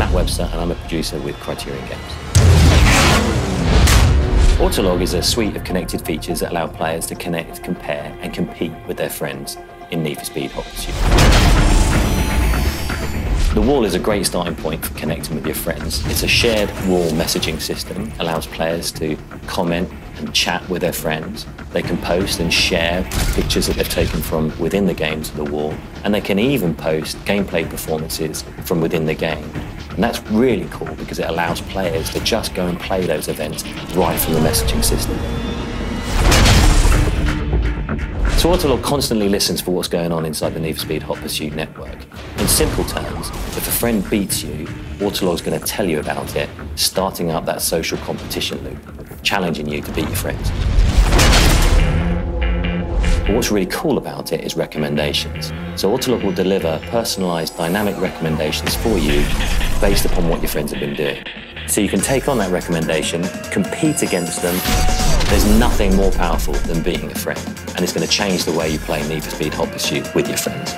Matt Webster, and I'm a producer with Criterion Games. Autolog is a suite of connected features that allow players to connect, compare, and compete with their friends in Need for Speed Hot Pursuit. The wall is a great starting point for connecting with your friends. It's a shared wall messaging system, allows players to comment and chat with their friends. They can post and share pictures that they've taken from within the game to the wall, and they can even post gameplay performances from within the game. And that's really cool because it allows players to just go and play those events right from the messaging system. So Autolog constantly listens for what's going on inside the Need for Speed Hot Pursuit network. In simple terms, if a friend beats you, Autolog's going to tell you about it, starting up that social competition loop, challenging you to beat your friends. But what's really cool about it is recommendations. So Autolog will deliver personalized dynamic recommendations for you based upon what your friends have been doing. So you can take on that recommendation, compete against them. There's nothing more powerful than beating a friend. And it's going to change the way you play Need for Speed Hot Pursuit with your friends.